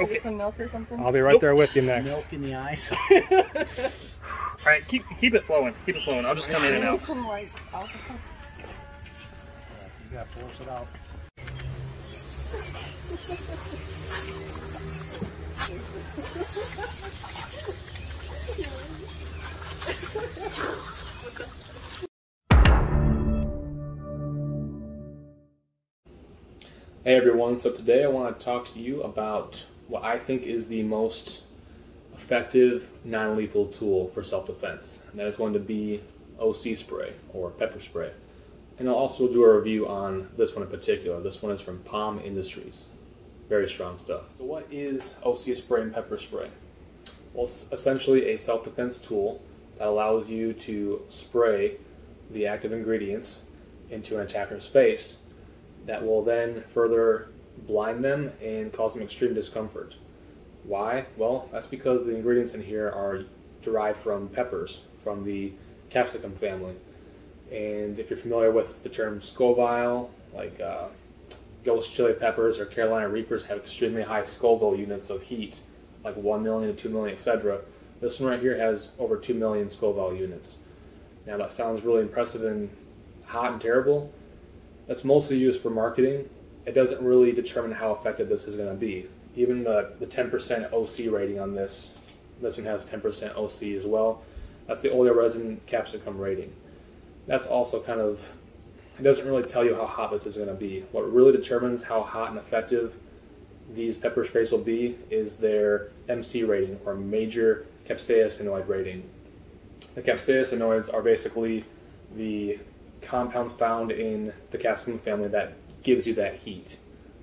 Okay. Get some milk or something? I'll be right there with you next. Milk in the eyes. All right, keep keep it flowing. Keep it flowing. I'll just come in and out. Some like alcohol. you gotta force it out. Hey everyone, so today I want to talk to you about what I think is the most effective non lethal tool for self defense, and that is going to be OC spray or pepper spray. And I'll also do a review on this one in particular. This one is from POM Industries. Very strong stuff. So, what is OC spray and pepper spray? Well, it's essentially a self defense tool that allows you to spray the active ingredients into an attacker's face that will then further blind them and cause them extreme discomfort. Why? Well, that's because the ingredients in here are derived from peppers, from the capsicum family. And if you're familiar with the term Scoville, like uh, Ghost chili peppers or Carolina Reapers have extremely high Scoville units of heat, like 1 million to 2 million, etc. This one right here has over 2 million Scoville units. Now that sounds really impressive and hot and terrible, that's mostly used for marketing. It doesn't really determine how effective this is going to be. Even the, the 10% OC rating on this, this one has 10% OC as well. That's the oleoresin capsicum rating. That's also kind of, it doesn't really tell you how hot this is going to be. What really determines how hot and effective these pepper sprays will be is their MC rating or major capsaicinoid rating. The capsaicinoids are basically the compounds found in the capsicum family that gives you that heat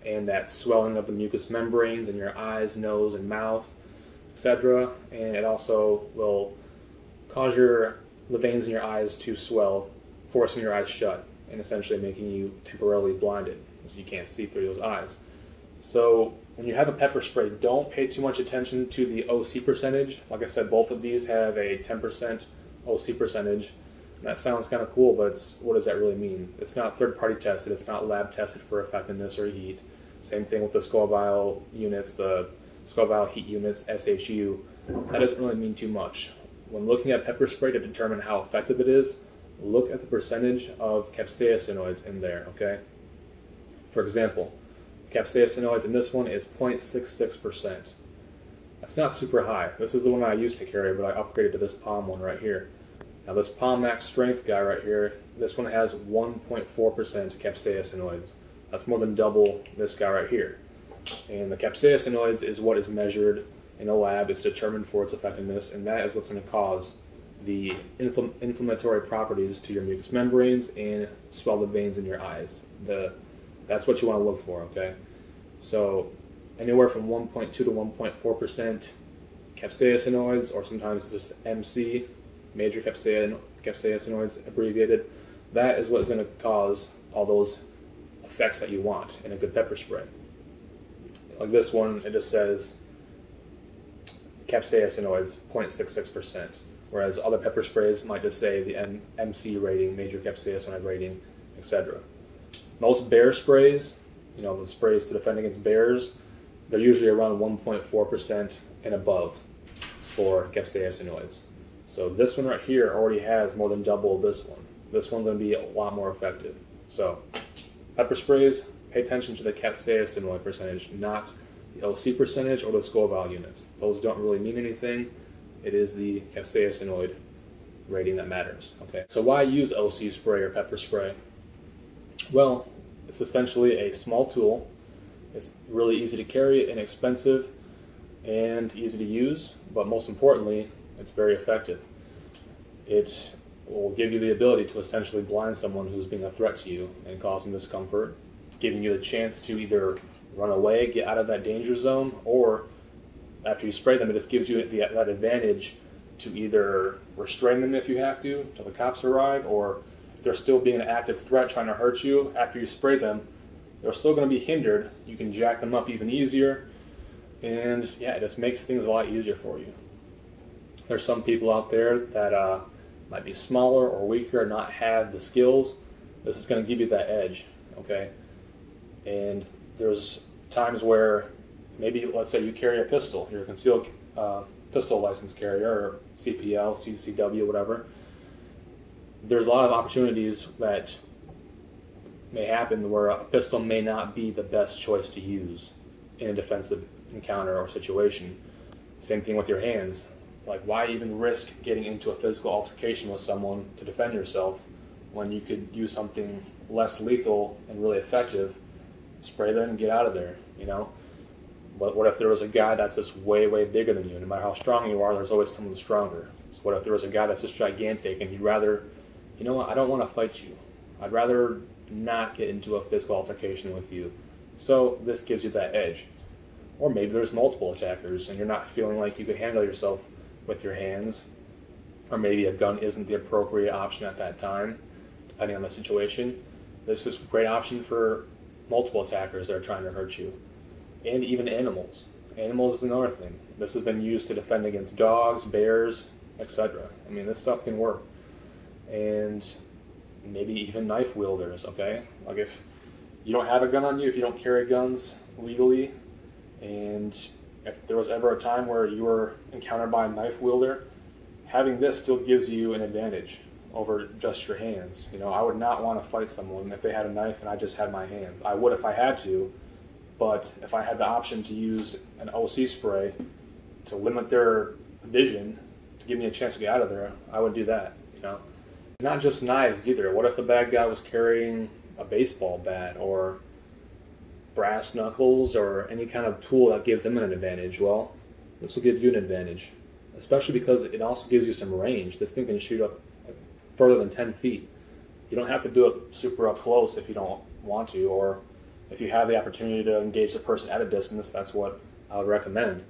and that swelling of the mucous membranes in your eyes, nose, and mouth, etc. And it also will cause your the veins in your eyes to swell, forcing your eyes shut, and essentially making you temporarily blinded, because you can't see through those eyes. So when you have a pepper spray, don't pay too much attention to the OC percentage. Like I said, both of these have a 10% OC percentage. That sounds kind of cool, but what does that really mean? It's not third-party tested. It's not lab tested for effectiveness or heat. Same thing with the Scoville units, the Scoville heat units, SHU. That doesn't really mean too much. When looking at pepper spray to determine how effective it is, look at the percentage of capsaicinoids in there, okay? For example, capsaicinoids in this one is 0.66%. That's not super high. This is the one I used to carry, but I upgraded to this POM one right here. Now this POM Max Strength guy right here, this one has 1.4% capsaicinoids. That's more than double this guy right here. And the capsaicinoids is what is measured in a lab. It's determined for its effectiveness, and that is what's going to cause the infl inflammatory properties to your mucous membranes and swell the veins in your eyes. The that's what you want to look for. Okay, so anywhere from 1.2 to 1.4 percent capsaicinoids, or sometimes it's just MC, major capsaicinoids abbreviated. That is what is going to cause all those effects that you want in a good pepper spray. Like this one, it just says capsaicinoids 0.66%, whereas other pepper sprays might just say the M MC rating, major capsaicinoid rating, etc. Most bear sprays, you know, the sprays to defend against bears, they're usually around 1.4% and above for capsaicinoids. So this one right here already has more than double this one. This one's going to be a lot more effective. So pepper sprays, pay attention to the capsaicinoid percentage, not the OC percentage or the Scoville units. Those don't really mean anything. It is the capsaicinoid rating that matters. Okay. So why use OC spray or pepper spray? Well, it's essentially a small tool. It's really easy to carry, inexpensive, and easy to use, but most importantly, it's very effective. It will give you the ability to essentially blind someone who's being a threat to you and cause them discomfort, giving you the chance to either run away, get out of that danger zone, or after you spray them, it just gives you the, that advantage to either restrain them if you have to, until the cops arrive, or if they're still being an active threat trying to hurt you after you spray them, they're still going to be hindered. You can jack them up even easier, and yeah, it just makes things a lot easier for you. There's some people out there that uh, might be smaller or weaker, not have the skills. This is going to give you that edge, okay? And there's times where maybe let's say you carry a pistol, you're a concealed uh, pistol license carrier or CPL, CCW, whatever. There's a lot of opportunities that may happen where a pistol may not be the best choice to use in a defensive encounter or situation. Same thing with your hands. Like, why even risk getting into a physical altercation with someone to defend yourself when you could use something less lethal and really effective? Spray them and get out of there, you know? But what if there was a guy that's just way, way bigger than you? No matter how strong you are, there's always someone stronger. So what if there was a guy that's just gigantic and you'd rather, you know what, I don't want to fight you. I'd rather not get into a physical altercation with you. So this gives you that edge. Or maybe there's multiple attackers and you're not feeling like you could handle yourself with your hands. Or maybe a gun isn't the appropriate option at that time, depending on the situation. This is a great option for multiple attackers that are trying to hurt you. And even animals. Animals is another thing. This has been used to defend against dogs, bears, etc. I mean, this stuff can work. And maybe even knife wielders, okay? Like if you don't have a gun on you, if you don't carry guns legally, and if there was ever a time where you were encountered by a knife wielder, having this still gives you an advantage over just your hands. You know, I would not want to fight someone if they had a knife and I just had my hands. I would if I had to, but if I had the option to use an OC spray to limit their vision, to give me a chance to get out of there, I would do that, you know. Not just knives either. What if the bad guy was carrying a baseball bat or brass knuckles or any kind of tool that gives them an advantage? Well, this will give you an advantage, especially because it also gives you some range. This thing can shoot up further than 10 feet. You don't have to do it super up close if you don't want to, or if you have the opportunity to engage the person at a distance, that's what I would recommend.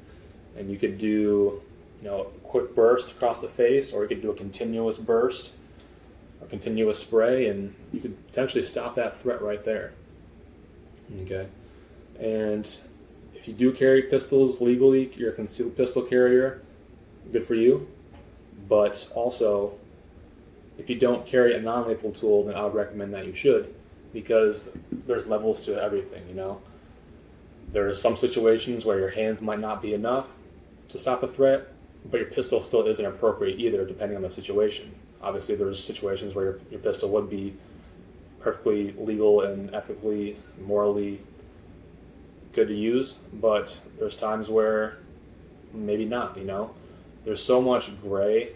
And you could do, you know, a quick burst across the face, or you could do a continuous burst, a continuous spray, and you could potentially stop that threat right there. Okay. And if you do carry pistols legally, you're a concealed pistol carrier, good for you. But also, if you don't carry a non lethal tool, then I would recommend that you should because there's levels to everything, you know. There are some situations where your hands might not be enough to stop a threat, but your pistol still isn't appropriate either, depending on the situation. Obviously, there's situations where your, your pistol would be perfectly legal and ethically, morally good to use, but there's times where maybe not, you know. There's so much gray,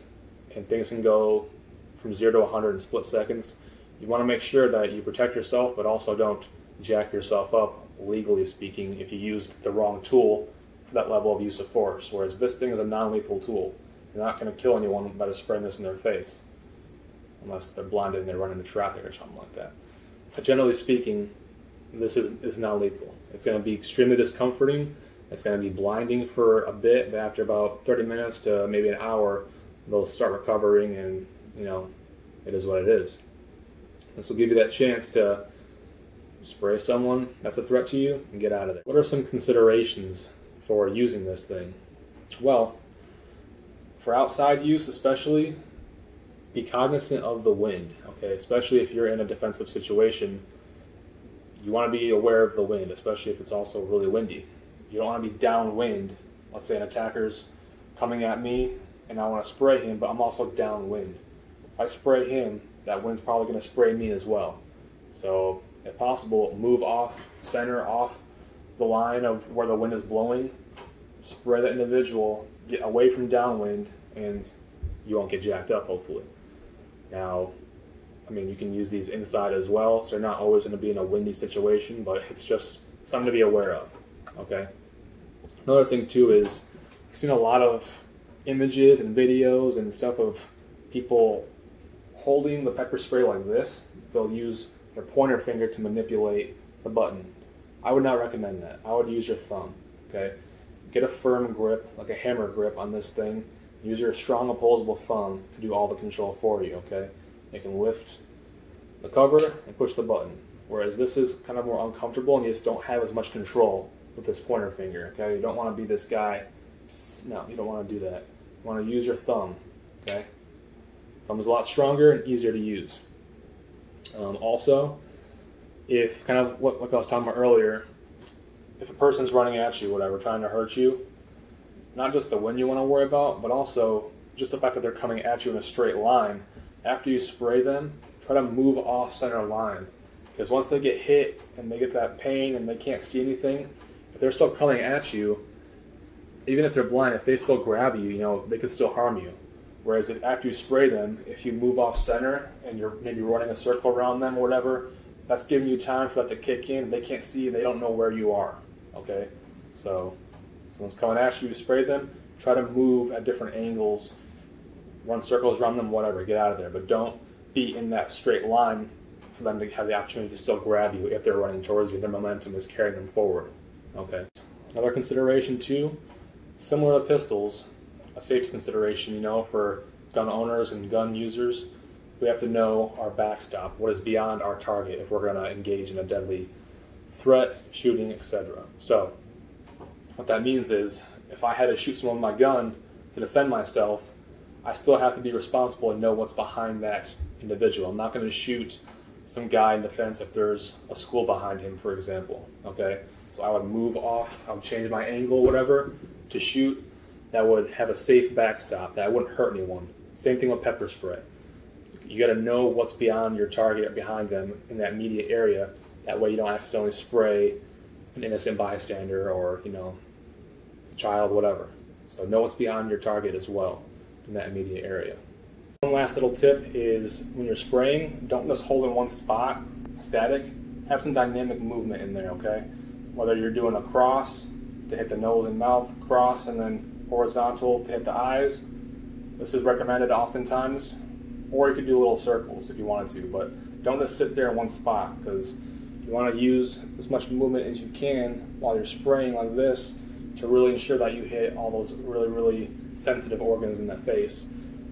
and things can go from zero to 100 in split seconds you want to make sure that you protect yourself, but also don't jack yourself up, legally speaking, if you use the wrong tool for that level of use of force. Whereas this thing is a non lethal tool. You're not going to kill anyone by just spraying this in their face, unless they're blinded and they run into traffic or something like that. But generally speaking, this is, is non lethal. It's going to be extremely discomforting. It's going to be blinding for a bit, but after about 30 minutes to maybe an hour, they'll start recovering, and you know, it is what it is. This will give you that chance to spray someone that's a threat to you and get out of there. What are some considerations for using this thing? Well, for outside use especially, be cognizant of the wind, okay? Especially if you're in a defensive situation, you want to be aware of the wind, especially if it's also really windy. You don't want to be downwind. Let's say an attacker's coming at me and I want to spray him, but I'm also downwind. If I spray him, that wind's probably going to spray me as well. So, if possible, move off center, off the line of where the wind is blowing, spray that individual, get away from downwind, and you won't get jacked up, hopefully. Now, I mean, you can use these inside as well, so you're not always going to be in a windy situation, but it's just something to be aware of, okay? Another thing, too, is I've seen a lot of images and videos and stuff of people holding the pepper spray like this, they'll use their pointer finger to manipulate the button. I would not recommend that. I would use your thumb, okay? Get a firm grip, like a hammer grip on this thing. Use your strong opposable thumb to do all the control for you, okay? It can lift the cover and push the button. Whereas this is kind of more uncomfortable and you just don't have as much control with this pointer finger, okay? You don't want to be this guy. No, you don't want to do that. You want to use your thumb, okay? Thumb is a lot stronger and easier to use. Um, also, if kind of what like I was talking about earlier, if a person's running at you, whatever, trying to hurt you, not just the wind you want to worry about, but also just the fact that they're coming at you in a straight line. After you spray them, try to move off center line. Because once they get hit and they get that pain and they can't see anything, if they're still coming at you, even if they're blind, if they still grab you, you know, they could still harm you. Whereas if after you spray them, if you move off center and you're maybe running a circle around them or whatever, that's giving you time for that to kick in. They can't see, they don't know where you are. Okay? So, someone's coming at you, spray them, try to move at different angles, run circles around them, whatever, get out of there. But don't be in that straight line for them to have the opportunity to still grab you if they're running towards you. Their momentum is carrying them forward. Okay? Another consideration, too, similar to pistols, a safety consideration, you know, for gun owners and gun users we have to know our backstop, what is beyond our target if we're going to engage in a deadly threat, shooting, etc. So, what that means is if I had to shoot someone with my gun to defend myself, I still have to be responsible and know what's behind that individual. I'm not going to shoot some guy in the fence if there's a school behind him, for example. Okay, so I would move off, I would change my angle, whatever, to shoot. That would have a safe backstop. That wouldn't hurt anyone. Same thing with pepper spray you got to know what's beyond your target or behind them in that immediate area. That way you don't accidentally spray an innocent bystander or, you know, child, whatever. So know what's beyond your target as well in that immediate area. One last little tip is when you're spraying, don't just hold in one spot, static. Have some dynamic movement in there, okay? Whether you're doing a cross to hit the nose and mouth, cross, and then horizontal to hit the eyes. This is recommended oftentimes or you could do little circles if you wanted to, but don't just sit there in one spot because you want to use as much movement as you can while you're spraying like this to really ensure that you hit all those really, really sensitive organs in the face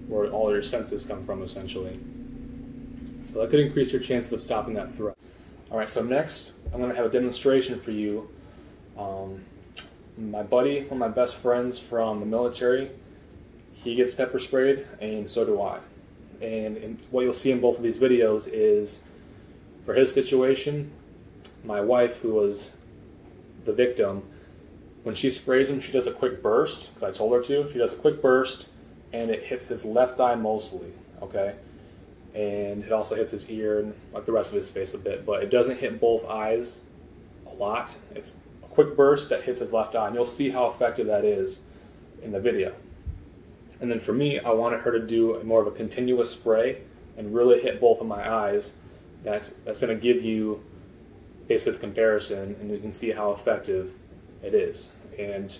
where all your senses come from essentially. So that could increase your chances of stopping that threat. All right, so next I'm going to have a demonstration for you. Um, my buddy, one of my best friends from the military, he gets pepper sprayed, and so do I. And, and what you'll see in both of these videos is for his situation, my wife, who was the victim, when she sprays him, she does a quick burst, because I told her to. She does a quick burst, and it hits his left eye mostly, okay? And it also hits his ear and like the rest of his face a bit, but it doesn't hit both eyes a lot. It's a quick burst that hits his left eye, and you'll see how effective that is in the video. And then for me, I wanted her to do more of a continuous spray and really hit both of my eyes. That's, that's going to give you basically with comparison and you can see how effective it is. And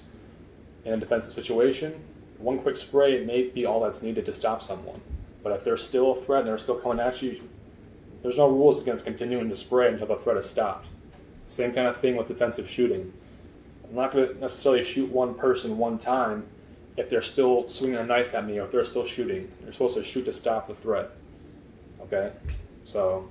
in a defensive situation, one quick spray may be all that's needed to stop someone. But if there's still a threat and they're still coming at you, there's no rules against continuing to spray until the threat is stopped. Same kind of thing with defensive shooting. I'm not going to necessarily shoot one person one time if they're still swinging a knife at me or if they're still shooting. You're supposed to shoot to stop the threat. Okay? So,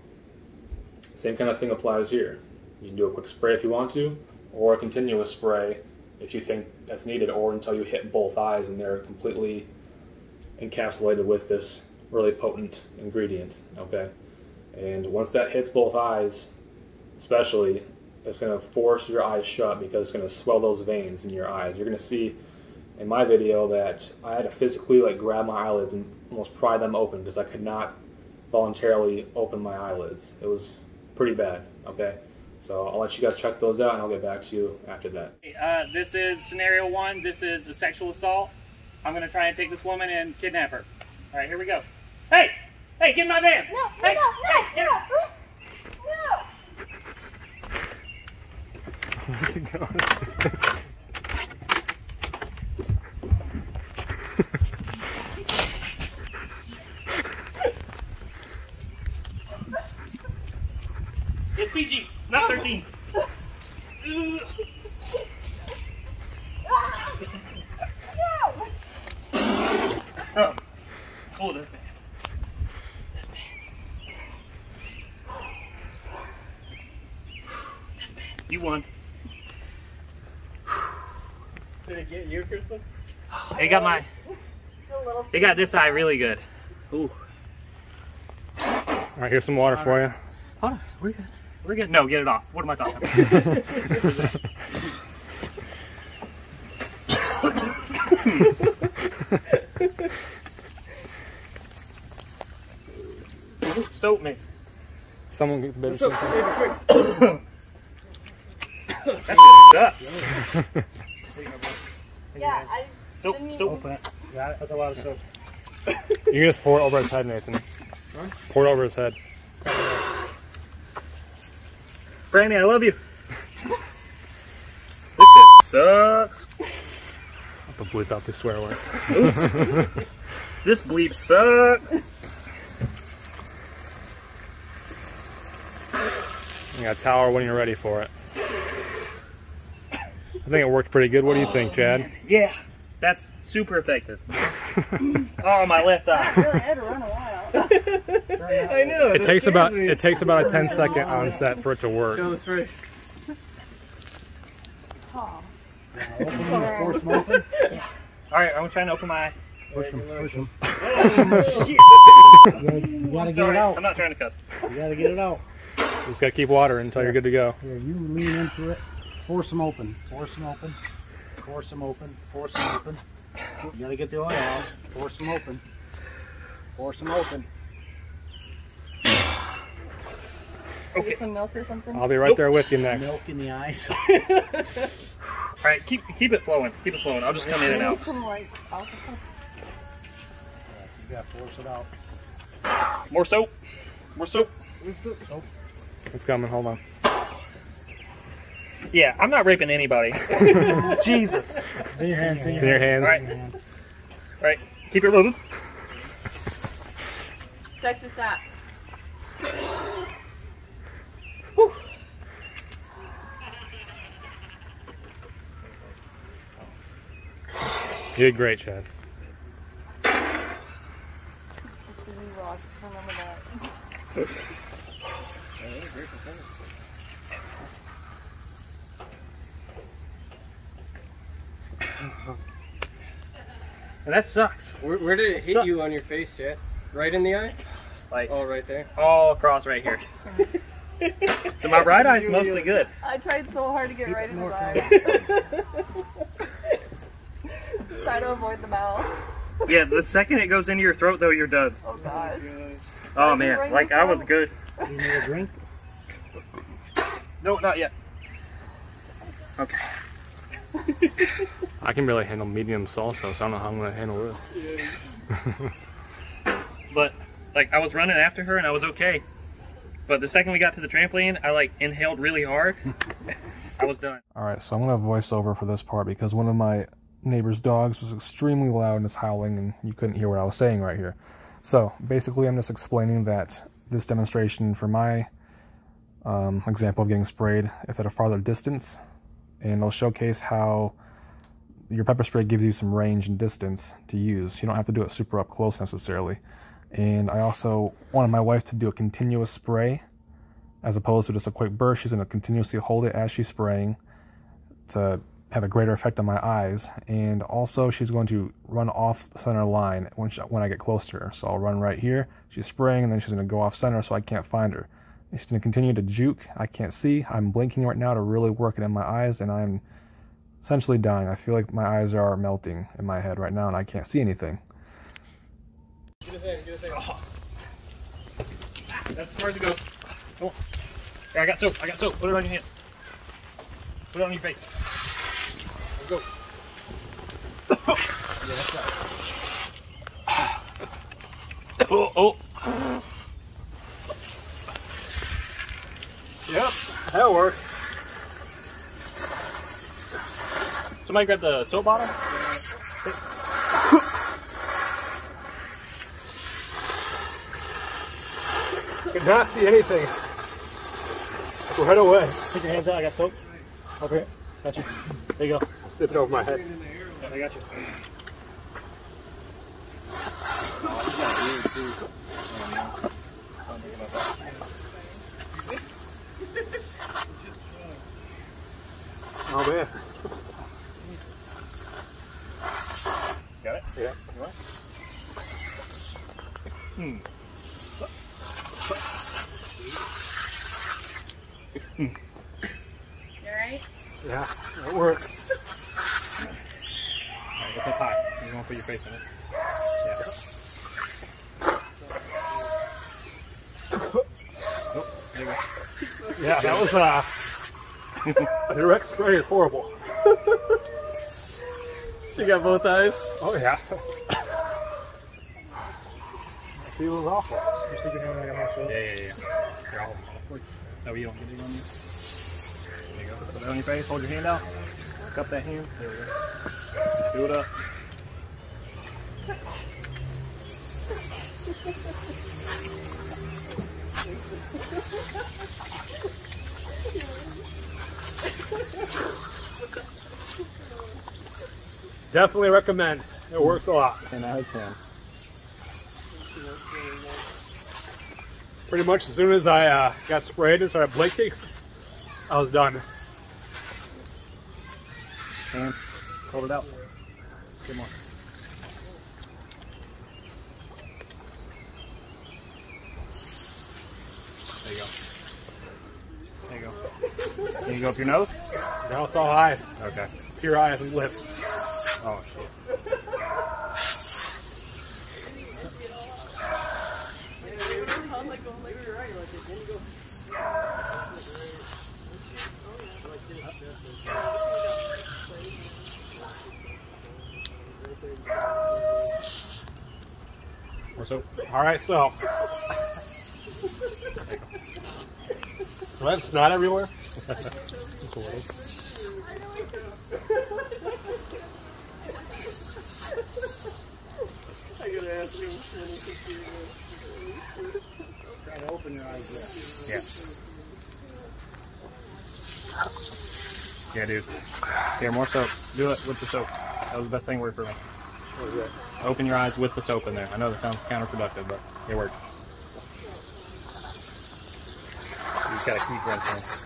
same kind of thing applies here. You can do a quick spray if you want to, or a continuous spray if you think that's needed, or until you hit both eyes and they're completely encapsulated with this really potent ingredient. Okay? And once that hits both eyes, especially, it's going to force your eyes shut because it's going to swell those veins in your eyes. You're going to see in my video that I had to physically like grab my eyelids and almost pry them open because I could not voluntarily open my eyelids. It was pretty bad, okay? So I'll let you guys check those out and I'll get back to you after that. Uh, this is scenario one. This is a sexual assault. I'm going to try and take this woman and kidnap her. All right, here we go. Hey! Hey, get in my van! No, hey, no, no, hey, no, no. Where's it going? It's PG, not 13. Oh, oh, this man. This man. This man. You won. Did it get you, Crystal? They got my. A little They got this eye really good. Ooh. All right, here's some water for you. Hold on, we're good. We're good. No, get it off. What am I talking about? Soap me. Someone get better. Soap quick. That's it. Yeah, soap, soap. Open it. Got it. That's a lot of soap. You can just pour it over his head, Nathan. Huh? Pour it over his head. Brandy, I love you. This shit sucks. Have to bleep out the swear word. Oops. this bleep suck. You got a tower when you're ready for it. I think it worked pretty good. What do you think, oh, Chad? Yeah, that's super effective. oh, my left I eye. really had to run a while. I know. It takes about it takes about a 10 second onset for it to work. Show us first. Oh. Force them open. All right, I'm trying to open my. Push them. Push them. Oh, shit. You gotta, you gotta get it out. I'm not trying to cuss. You gotta get it out. You just gotta keep watering until you're good to go. Here, you lean into it. Force them open. Force them open. Force them open. Force them open. You gotta get the oil out. Force them open. Force them open. Get some milk or something? I'll be right there with you next. Milk in the eyes. All right, keep keep it flowing. Keep it flowing. I'll just come in and out. Some like alcohol. You gotta force it out. More soap. More soap. Soap. It's coming. Hold on. Yeah, I'm not raping anybody. Jesus. It's in your hands. In your hands. All right. In your hand. All right, keep it moving. Dexter, stop. You did great, Chad. That. And that sucks. Where, where did it It hit you on your face, Jet? Right in the eye? Like Oh, right there. all across right here. And my right eye's mostly good. I tried so hard to get right in his More eye. Try to avoid the mouth. Yeah, the second it goes into your throat, though, you're done. Oh gosh. Oh, oh man, like I was good. You need a drink? No, not yet. Okay. I can barely handle medium salsa, so I don't know how I'm gonna handle this. Yeah. But like I was running after her and I was okay. But the second we got to the trampoline, I like inhaled really hard. I was done. All right, so I'm gonna voice over for this part because one of my neighbor's dogs was extremely loud and is howling, and you couldn't hear what I was saying right here. So basically, I'm just explaining that this demonstration for my um, example of getting sprayed is at a farther distance, and it'll showcase how your pepper spray gives you some range and distance to use. You don't have to do it super up close necessarily. And I also wanted my wife to do a continuous spray as opposed to just a quick burst. She's going to continuously hold it as she's spraying to have a greater effect on my eyes. And also, she's going to run off center line when, she, when I get close to her. So I'll run right here. She's spraying, and then she's going to go off center so I can't find her. She's going to continue to juke. I can't see. I'm blinking right now to really work it in my eyes, and I'm essentially dying. I feel like my eyes are melting in my head right now, and I can't see anything. Oh. That's as far as it goes. Come on. Here, I got soap. I got soap. Put it on your hand. Put it on your face. Let's go. oh, oh. Yep. That'll work. Somebody grab the soap bottle. Could not see anything. Right away. Take your hands out. I got soap. Over here. Got you. There you go. Slip it over my head. I got you. Oh man. Got it? Yeah. Hmm. Alright? Yeah. It works. Alright, it's up high. You want to put your face in it? Yeah, oh, yeah, that was uh, a direct spray is horrible. You got both eyes? Oh yeah. Feeling awful. You stick your hand like I'm not sure. Yeah, yeah, yeah. Here, I'll hold it for you. That way you don't get it on you. There you go. Put it on your face. Hold your hand out. Cup that hand. There we go. Do it up. Definitely recommend. It works a lot. 10 out of 10. Pretty much as soon as I uh, got sprayed and started blinking, I was done. Hand. Hold it out. Get more. There you go. There you go. Can you go up your nose? Now it's all eyes. Okay. Pure eyes and lips. Oh shit. So. All right, so. Have snot everywhere? Just a little. Yeah. Yeah, dude. Here, more soap. Do it with the soap. That was the best thing word for me. Open your eyes with the soap in there. I know that sounds counterproductive, but it works. You just gotta keep rinsing.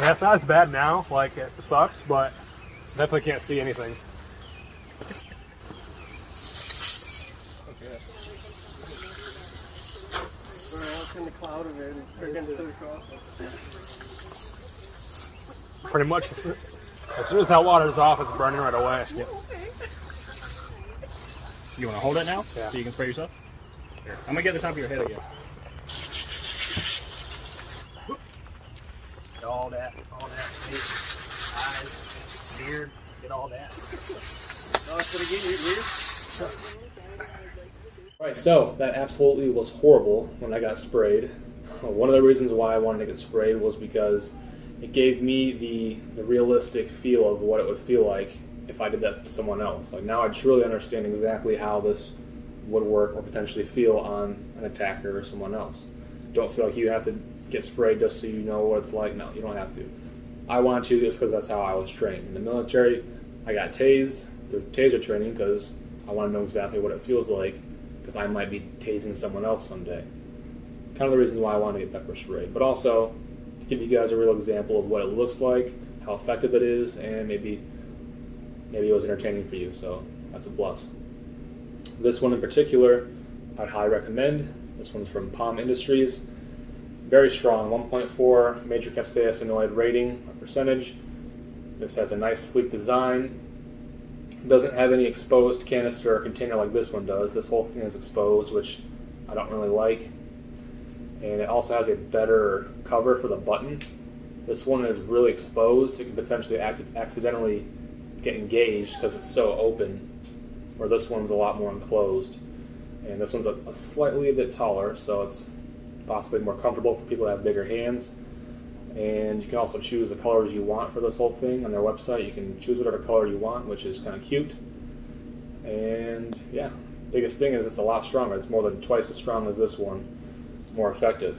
Yeah, it's not as bad now. Like, it sucks, but definitely can't see anything. What's in the cloud of it? It's freaking so across. Pretty much. As soon as that water's off, it's burning right away. You wanna hold it now? Yeah. So you can spray yourself? Here. I'm gonna get the top of your head again. Get all that, all that, eyes, beard, get all that. Oh, that's what again, you weird? Right, so that absolutely was horrible when I got sprayed. One of the reasons why I wanted to get sprayed was because it gave me the, the realistic feel of what it would feel like if I did that to someone else. Like now I truly understand exactly how this would work or potentially feel on an attacker or someone else. Don't feel like you have to get sprayed just so you know what it's like. No, you don't have to. I wanted to just because that's how I was trained. In the military, I got tased through taser training because I want to know exactly what it feels like because I might be tasing someone else someday. Kind of the reason why I want to get pepper sprayed, but also to give you guys a real example of what it looks like, how effective it is, and maybe maybe it was entertaining for you. So that's a plus. This one in particular, I'd highly recommend. This one's from POM Industries. Very strong, 1.4 major capsaicinoid rating percentage. This has a nice sleek design. Doesn't have any exposed canister or container like this one does. This whole thing is exposed, which I don't really like. And it also has a better cover for the button. This one is really exposed. It can potentially act- accidentally get engaged because it's so open, where this one's a lot more enclosed. And this one's a, a slightly a bit taller, so it's possibly more comfortable for people that have bigger hands. And you can also choose the colors you want for this whole thing on their website. You can choose whatever color you want, which is kind of cute. And yeah, biggest thing is it's a lot stronger. It's more than twice as strong as this one, more effective.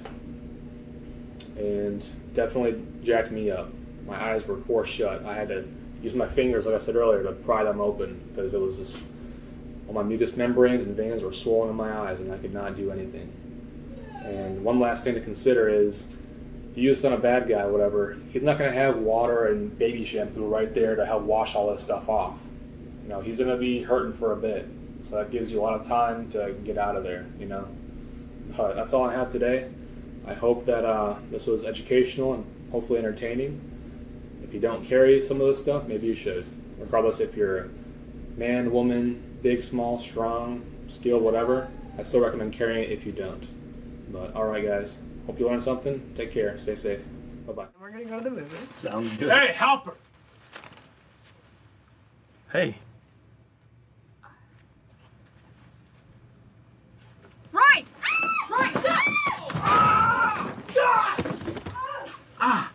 And definitely jacked me up. My eyes were forced shut. I had to use my fingers, like I said earlier, to pry them open because it was just all my mucous membranes and veins were swollen in my eyes, and I could not do anything. And one last thing to consider is if you use on a bad guy, whatever, he's not going to have water and baby shampoo right there to help wash all this stuff off. You know, he's going to be hurting for a bit. So that gives you a lot of time to get out of there, you know. Uh, that's all I have today. I hope that uh, this was educational and hopefully entertaining. If you don't carry some of this stuff, maybe you should. Regardless if you're man, woman, big, small, strong, skilled, whatever, I still recommend carrying it if you don't. But all right, guys. Hope you learned something. Take care. Stay safe. Bye bye. We're gonna go to the movies. Sounds good. Hey, helper. Hey. Right. Right, go! Ah! Ah! ah!